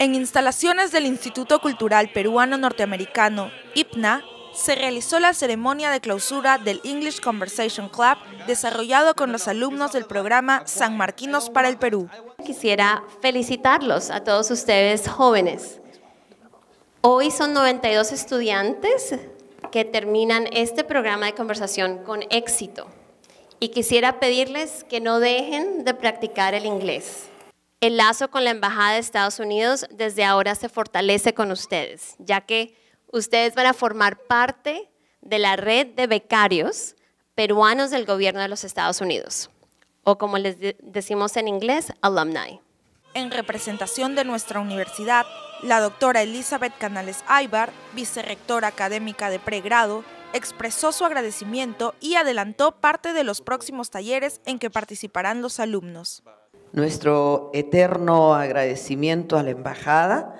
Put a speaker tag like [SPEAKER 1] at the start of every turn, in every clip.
[SPEAKER 1] En instalaciones del Instituto Cultural Peruano Norteamericano, IPNA, se realizó la ceremonia de clausura del English Conversation Club desarrollado con los alumnos del programa San Marquinos para el Perú.
[SPEAKER 2] Quisiera felicitarlos a todos ustedes jóvenes. Hoy son 92 estudiantes que terminan este programa de conversación con éxito y quisiera pedirles que no dejen de practicar el inglés. El lazo con la Embajada de Estados Unidos desde ahora se fortalece con ustedes, ya que ustedes van a formar parte de la red de becarios peruanos del gobierno de los Estados Unidos, o como les decimos en inglés, alumni.
[SPEAKER 1] En representación de nuestra universidad, la doctora Elizabeth Canales Aybar, vicerrectora académica de pregrado, expresó su agradecimiento y adelantó parte de los próximos talleres en que participarán los alumnos.
[SPEAKER 3] Nuestro eterno agradecimiento a la embajada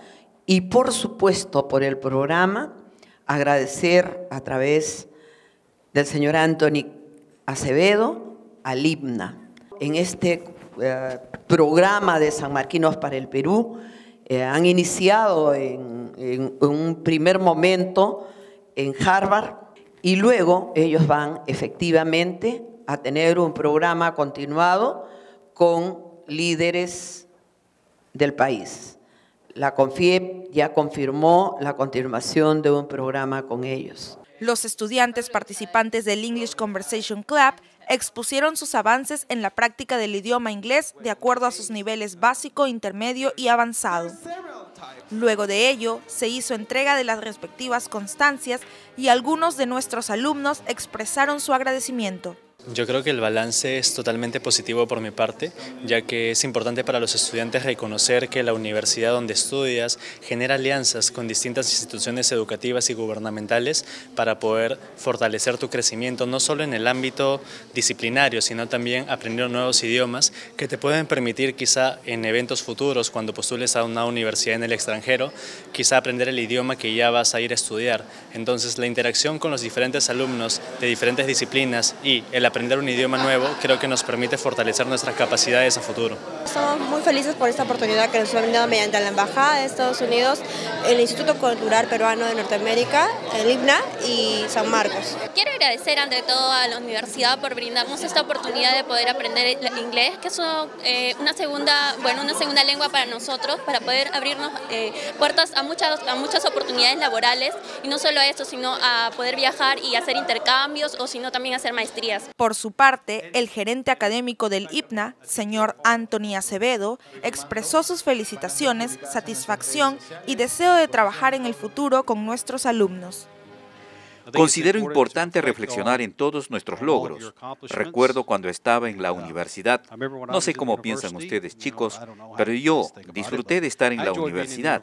[SPEAKER 3] y por supuesto por el programa, agradecer a través del señor Anthony Acevedo al IPNA. En este eh, programa de San Marquinos para el Perú eh, han iniciado en un primer momento en Harvard y luego ellos van efectivamente a tener un programa continuado con líderes del país. La CONFIEP ya confirmó la continuación de un programa con ellos.
[SPEAKER 1] Los estudiantes participantes del English Conversation Club expusieron sus avances en la práctica del idioma inglés de acuerdo a sus niveles básico, intermedio y avanzado. Luego de ello, se hizo entrega de las respectivas constancias y algunos de nuestros alumnos expresaron su agradecimiento.
[SPEAKER 4] Yo creo que el balance es totalmente positivo por mi parte, ya que es importante para los estudiantes reconocer que la universidad donde estudias genera alianzas con distintas instituciones educativas y gubernamentales para poder fortalecer tu crecimiento, no solo en el ámbito disciplinario, sino también aprendiendo nuevos idiomas que te pueden permitir quizá en eventos futuros, cuando postules a una universidad en el extranjero, quizá aprender el idioma que ya vas a ir a estudiar. Entonces la interacción con los diferentes alumnos de diferentes disciplinas y el aprender un idioma nuevo creo que nos permite fortalecer nuestras capacidades a futuro.
[SPEAKER 5] Estamos muy felices por esta oportunidad que nos ha brindado mediante la Embajada de Estados Unidos, el Instituto Cultural Peruano de Norteamérica, el IBNA y San Marcos.
[SPEAKER 6] Quiero agradecer ante todo a la universidad por brindarnos esta oportunidad de poder aprender el inglés, que es eh, una, segunda, bueno, una segunda lengua para nosotros, para poder abrirnos eh, puertas a muchas, a muchas oportunidades laborales y no solo a esto, sino a poder viajar y hacer intercambios o sino también hacer maestrías.
[SPEAKER 1] Por su parte, el gerente académico del IPNA, señor Anthony Acevedo, expresó sus felicitaciones, satisfacción y deseo de trabajar en el futuro con nuestros alumnos.
[SPEAKER 7] Considero importante reflexionar en todos nuestros logros. Recuerdo cuando estaba en la universidad, no sé cómo piensan ustedes chicos, pero yo disfruté de estar en la universidad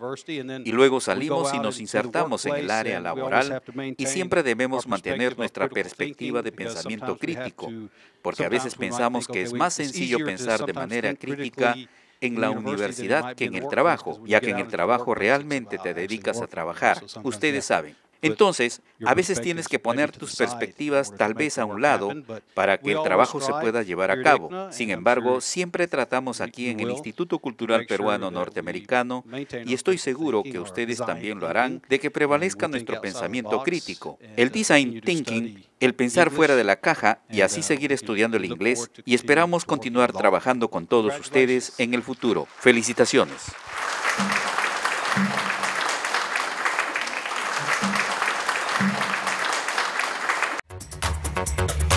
[SPEAKER 7] y luego salimos y nos insertamos en el área laboral y siempre debemos mantener nuestra perspectiva de pensamiento crítico, porque a veces pensamos que es más sencillo pensar de manera crítica en la universidad que en el trabajo, ya que en el trabajo realmente te dedicas a trabajar. Ustedes saben. Entonces, a veces tienes que poner tus perspectivas tal vez a un lado para que el trabajo se pueda llevar a cabo. Sin embargo, siempre tratamos aquí en el Instituto Cultural Peruano Norteamericano, y estoy seguro que ustedes también lo harán, de que prevalezca nuestro pensamiento crítico, el design thinking, el pensar fuera de la caja y así seguir estudiando el inglés y esperamos continuar trabajando con todos ustedes en el futuro. Felicitaciones.
[SPEAKER 1] Okay.